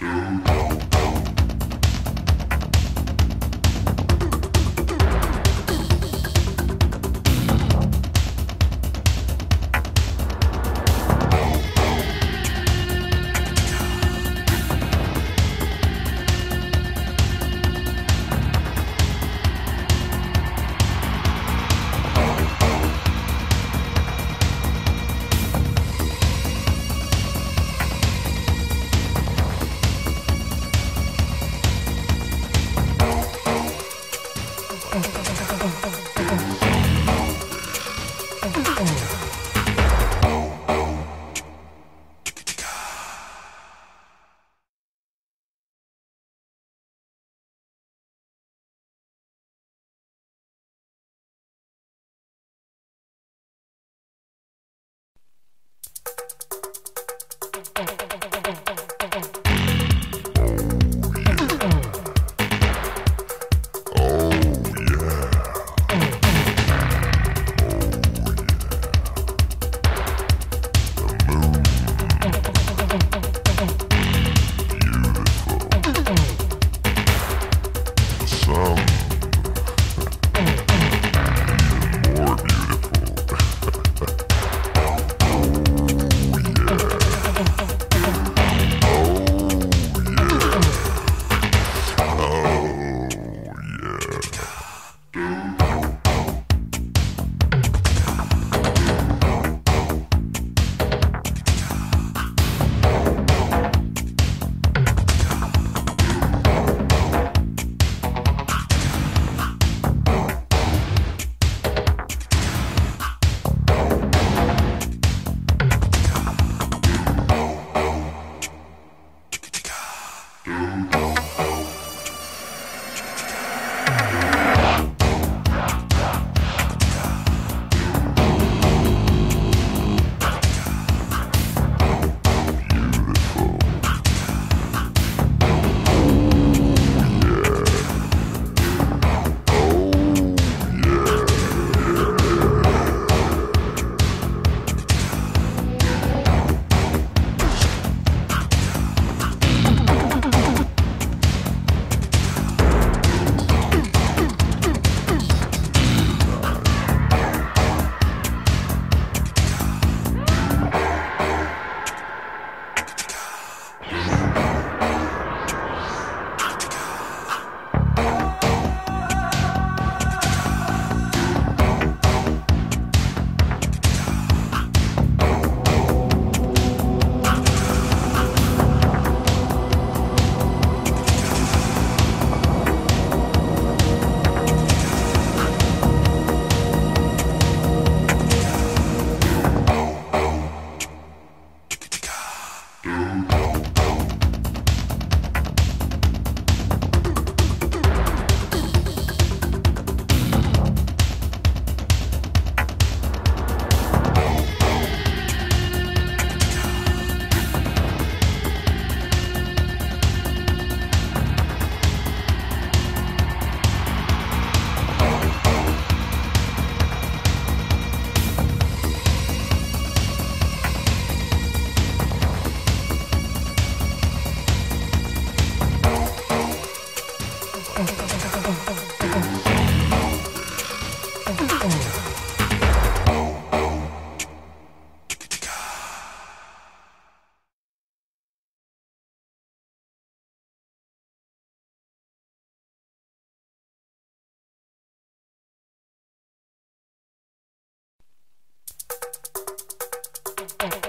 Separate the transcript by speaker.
Speaker 1: Dude. Bye.
Speaker 2: you. oh, oh.